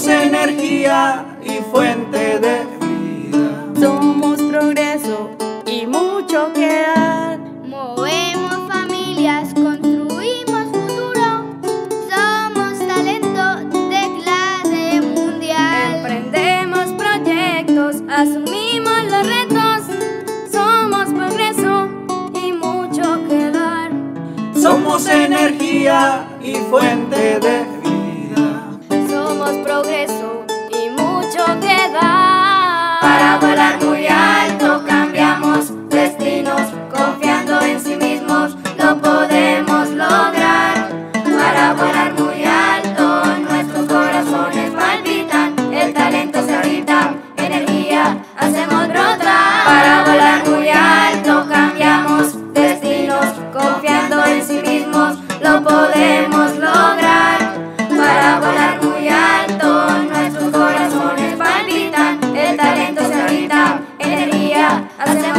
Somos energía y fuente de vida. Somos progreso y mucho que dar. Movemos familias, construimos futuro. Somos talento de clase mundial. Emprendemos proyectos, asumimos los retos. Somos progreso y mucho que dar. Somos energía y fuente de vida. Para volar muy alto cambiamos destinos, confiando en sí mismos lo podemos lograr. Para volar muy alto nuestros corazones palpitan, el talento se agita, energía hacemos brotar. Para volar muy alto cambiamos destinos, confiando en sí mismos lo podemos hacia